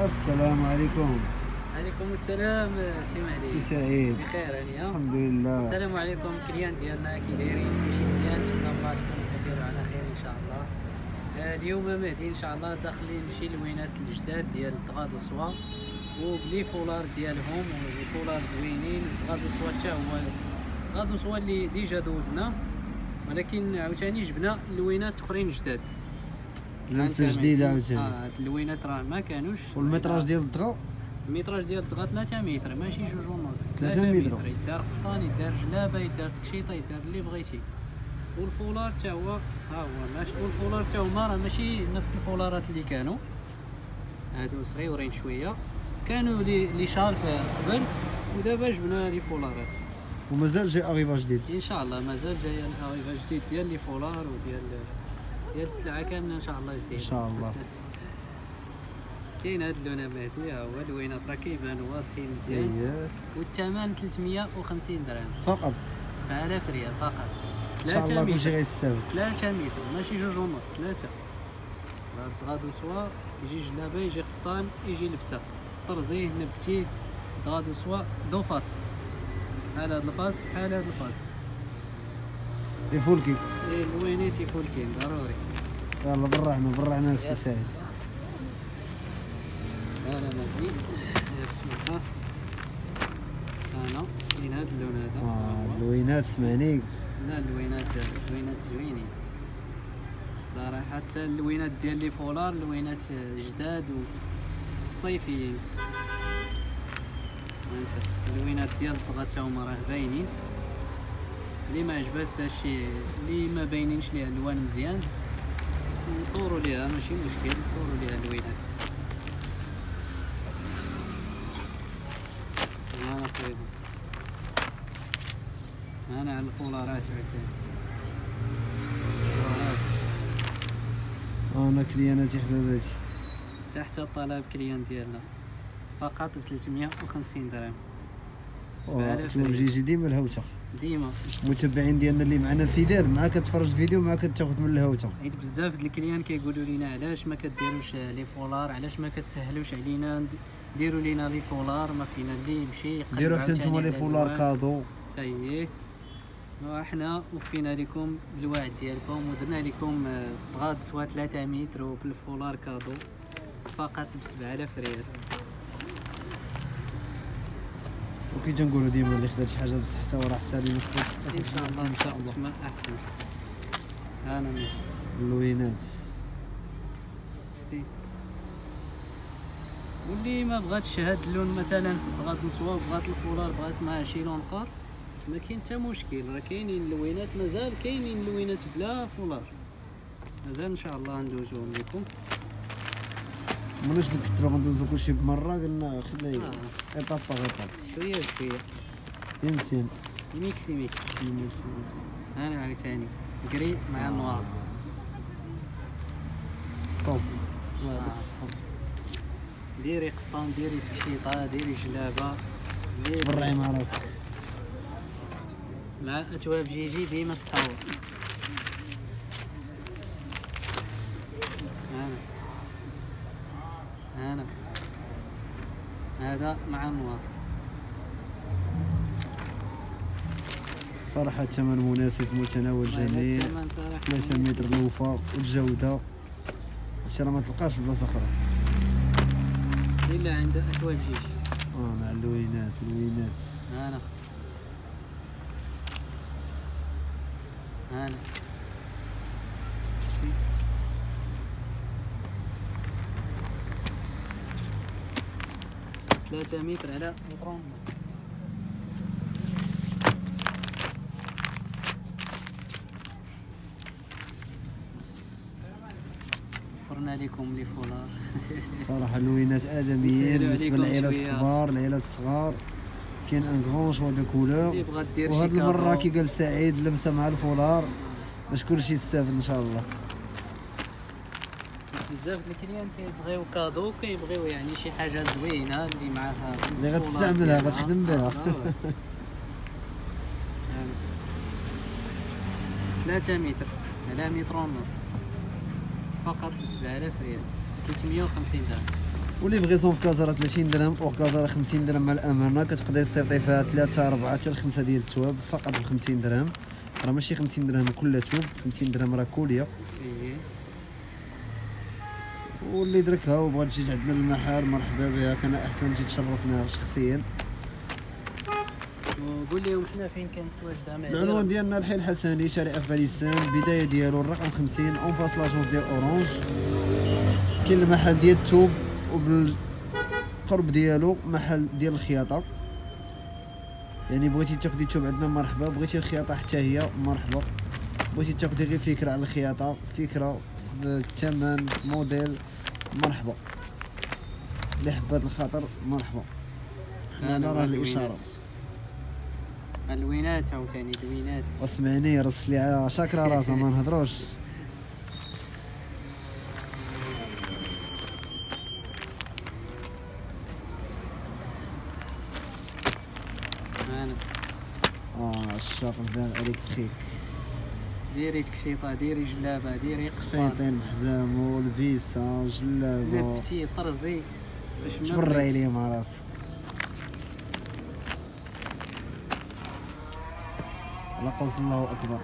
السلام عليكم. عليكم السلام سي سي سعيد. بخير هانيه الحمد لله. السلام عليكم clients ديالنا كي دايرين كلشي مزيان. نتمنى الله تكونوا بخير وعلى خير إن شاء الله. آه، اليوم مهدي إن شاء الله داخلين شي لوينات الجداد ديال الدغا de soie. وب les foulards ديالهم foulards زوينين. الدغا de soie حتى هو الدغا de soie اللي déjà دوزنا. ولكن عاوتاني جبنا لوينات أخرين جداد. لمسة جديدة؟ عاوتاني. آه هاد اللوينات راه ما كانوش وال métrage ديال الدغا؟ ال métrage ديال الدغا 3 متر ماشي جوج ونص. 3 متر. يدار قفطان يدار جلابة يدار تكشيطة يدار اللي بغيتي. والفولار حتى هو ها هو ماشي وال foulards حتى هما راه ماشي نفس الفولارات اللي كانوا. هادو صغيورين شوية. كانوا لي les écharpes قبل ودابا جبنا les foulard ات. ومازال جاي arrivage جديد. إن شاء الله مازال جاي ال arrivage جديد ديال les foulards وديال ديال السلعة كاملة إن شاء الله جديد إن شاء الله. كاين هاد اللون مهدي ها هو اللوينات راه كيبانوا واضحين مزيان. اييه والثمن 350 درهم. فقط. 7000 ريال فقط. إن شاء الله 3 كلشي غيستافد 3 متر ماشي جوج ونص 3 دغا de soie يجي جلابة يجي قفطان يجي لبسة. طرزيه نبتيه دغا de soie deux faces بحال هاد ال face بحال هاد ال face. يفولكي إيه، الوينيت يفول كاين ضروري. يلا برعنا برعنا السي. سعيد. أنا مهدي بسم الله أنا كاين هاد اللون هذا آه اللوينات سمعني لا اللوينات اللوينات زوينين. صراحة حتى اللوينات ديال لي فولار اللوينات جداد وصيفيين اللوينات ديال تا هما راه باينين. اللي ما عجباتش هادشي اللي ما باينينش ليها الوان مزيان. نصوروا ليها ماشي مشكل نصوروا ليها اللوينات أنا طيبت أنا على الفولارات فولارات أنا كلياناتي حباباتي. تحت الطلب clients ديالنا. فقط ب 350 درهم. واه، 7000 شوف ريال. جيجي ديما الهوتة. ديما. المتابعين ديالنا اللي معنا الفدار مع كتفرج الفيديو مع كتاخذ من الهوتة. حيت بزاف د ال clients كيقولوا لينا علاش ما كديروش les foulards علاش ما كتسهلوش علينا ديروا لينا les foulards ما فينا اللي يمشي ديروا حتى نتوما les foulards. cadeau. أييه. وحنا وفينا لكم الوعد ديالكم ودرنا لكم آه، دغا de soie 3 متر وبال foulard cadeau فقط ب 7000 ريال. وكي تنقولوا ديما اللي خدات شي حاجة بصحتها وراه حتى لي إن شاء الله إن شاء الله. تما أحسن. أنا ميت. اللوينات. شتي واللي ما بغاتش هاد اللون مثلا بغات نسوا بغات الفولار بغات مع شي لون اخر ما كاين حتى مشكل. راه كاينين اللوينات مازال كاينين اللوينات بلا فولار. مازال إن شاء الله ندوزوهم لكم ماناش نكثروا غندوزو كلشي بمرة قلنا خلي آه. ايطاب باغ ايطاب شوية بشويه ينسين. ميكسي ميكس أنا عاوتاني كري مع النوار. طوب آه. الله يعطيك الصحة ديري قفطان ديري تكشيطة ديري جلابة ديري- برعي مع راسك. مع أتواب جيجي ديما الصحاوة هنا هذا مع أنوار صراحة الثمن مناسب متناول الجميع ثلاثة متر نوفا والجودة. هادشي راه ما تلقاش في بلاصة أخرى. إلا عند أشواج جيش. آه مع اللوينات اللوينات. هانا هانا 3 متر على متر ونص وفرنا لكم les foulards. صراحة لوينات آدمية بالنسبة للعائلات الكبار العائلات الصغار. كاين un grand choix de couleurs. وهاد المرة كي قال سعيد لمسة مع الفولار. باش كلشي يستافد إن شاء الله. بزاف د ال clients كيبغيو cadeau كيبغيو يعني شي حاجة زوينة اللي معاها اللي غتستعملها،. غتخدم بها. آه، ثلاثة متر على متر ونص. فقط ب 7000 ريال. 350 درهم. وليفغيزون في كازا راه 30 درهم وفي كازا راه 50 درهم مع الأمانة كتقدر تصيفطي فيها 3 4 حتى ل 5 ديال التواب فقط ب 50 درهم. راه ماشي 50 درهم كل توب 50 درهم راه كوليا إيه. واللي دركها وبغات تجي عندنا المحل مرحبا بها كان أحسن تجي تشرفنا شخصيا. وقول لهم حنا فين كانت واجدة؟ العنوان ديالنا الحي الحسني شارع أفغانستان. البدايه ديالو الرقم 50 en face l'agence ديال أورانج. كاين المحل ديال التوب وبالقرب ديالو محل ديال الخياطة. يعني بغيتي تاخدي توب عندنا مرحبا. بغيتي الخياطة حتى هي مرحبا. بغيتي تاخدي غير فكرة على الخياطة فكرة الثمن موديل. مرحبا. اللي حبات الخاطر مرحبا حنا نرى الإشارة. الوينات عاوتاني الوينات. واسمعني رص لي على شاكرا راسها ما نهضروش. آه الشاف بان عليك تخيك ديري تكشيطه ديري جلابة ديري قفار خيطين بحزامو الفيسا جلابة. نبتي طرزي. باش ما تبرعي لي مع راسك. لا قلت الله أكبر.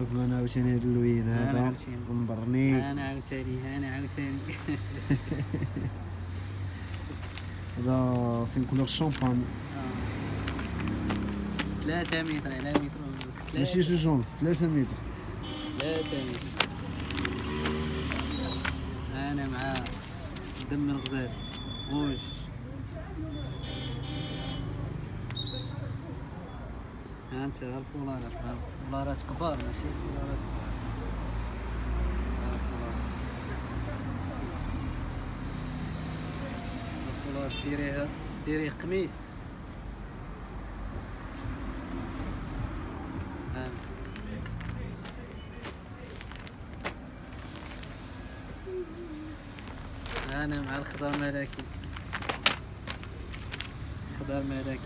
شوف أنا عاوتاني هاد اللوين هذا. مبرني أنا عاوتاني أنا عاوتاني هذا سين كولور شامبان. آه. ثلاثة متر على متر. ونص ماشي ثلاثة جوج ونص 3 متر. ثلاثة متر. أنا مع دم الغزال. موش. ها أنت ها الفولارات ها الفولارات كبار ماشي؟ الفولارات الفولارات ديريها ديري قميص. أنا مع الخضار ملكي خضار ملكي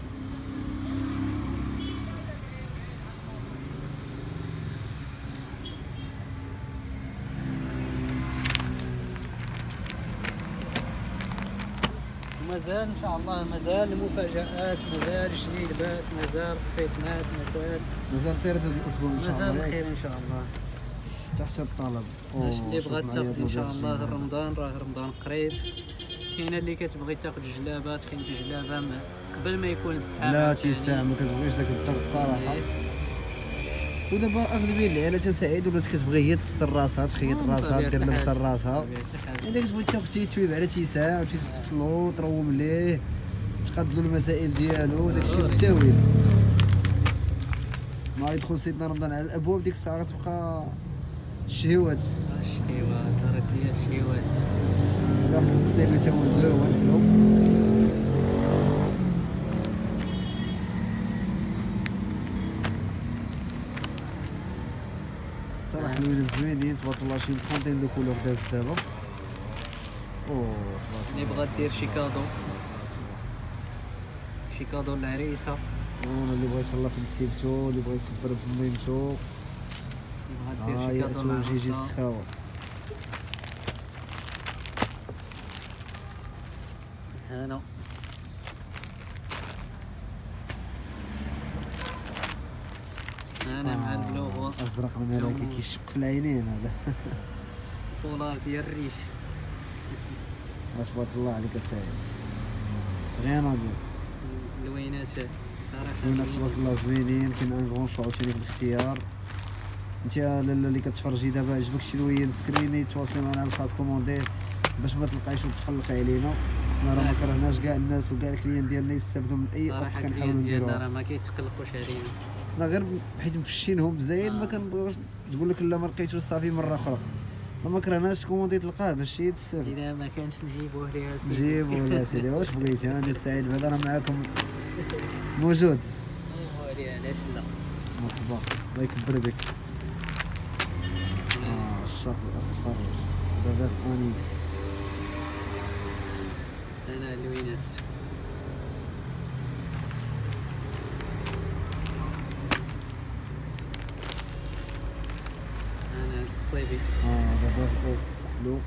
ومازال إن شاء الله مازال مفاجآت مازال جليبات مازال فتنات مازال مازال طيرت هاد الأسبوع إن شاء مازال الله الخير إن شاء الله تحت الطلب باش اللي معايا تاخذ إن شاء الله. رمضان راه رمضان قريب كاينة اللي كتبغي تاخذ جلابات كاين جلابة قبل ما يكون السحاب لا. تيساع ما كتبغيش داك الضغط صراحة إيه. ودابا أغلبية العائلات سعيد ولات كتبغي هي تفسر راسها تخيط راسها دير لبس الحال. راسها بطبيعة الحال. الا كتبغي تاخذ تيتويب على تيساع وتيتسلو تروم ليه تقاد له المسائل ديالو داكشي. بالتاويل ما يدخل سيدنا رمضان على الأبواب ديك الساعة غتبقى الشهوات الشهيوات راك ليا الشهيوات واحد القصيمه تا هو زوين حلو الولاد زوينين تبارك الله شي طونطين دو كولور داز دابا اوه تبارك اللي بغات دير شي كادو شي كادو للعريسه أنا اللي بغيت الله في نسيبتو اللي بغى يكبر في ميمتو بغا دير شي cadeau للعروسه السخاوه هنا أنا مع ال le gros. أزرق الملائكه لون- كيشق في العينين هذا. فولار ديال الريش. تبارك الله عليك السيد غير ناضي. اللوينات صراحة كاين تبارك الله زوينين كاين un grand choix عاوتاني في الاختيار. أنت لاله اللي كتفرجي دابا عجبك شي لوين screenي تواصلي معنا ألخاص commander باش ما تلقايش وتقلقي علينا. حنا راه ما. كرهناش كاع الناس وكاع ال clients ديالنا يستافدوا من أي صراحة offre كنحاولوا نديروها راه ما كيتقلقوش علينا حنا غير حيت مفشينهم زايد ما آه. كنبغيوش تقول لك لا ما لقيتوش صافي مرة أخرى. ما كرهناش commander تلقاه باش شي تستافد إذا ما كانش نجيبوه ليها سيدي. جيبوا ولا سيدي. واش بغيتي؟ هاني سعيد بعدا راه معاكم موجود. نجيبوه ليها علاش لا؟ مرحبا. الله يكبر بك. آه. الشرق الأصفر. دابا الانيس أنا اللوينات أنا صيبي آه دابا الأو حلو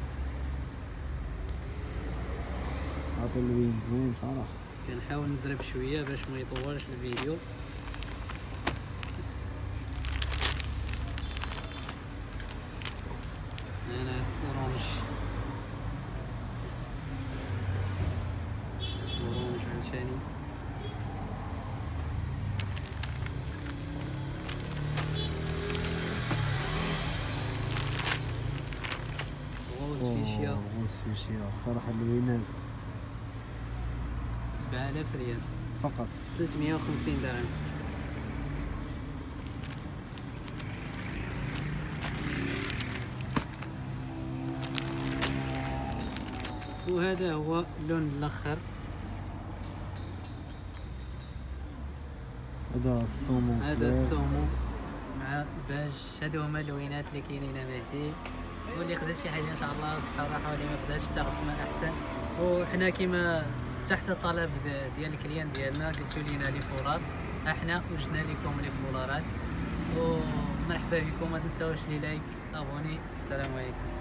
عطي الوين زوين صراحة كنحاول نزرب شوية باش ما يطولش الفيديو. أوه، غوص فيشيا الصراحة اللوينات 7000 ريال. فقط. 350 درهم. وهذا هو اللون الأخر. هذا السومو هذا. السومو مع باج هادو هما اللوينات اللي كاينين مهدي. واللي خدا شي حاجة إن شاء الله الصراحة واللي ما خداش تاخذ ما أحسن. وحنا كيما تحت الطلب ديال ال clients ديالنا قلتوا لينا les foulards أحنا وجدنا لكم les foulardات. ومرحبا بكم ما تنساوش les likes abonner. السلام عليكم.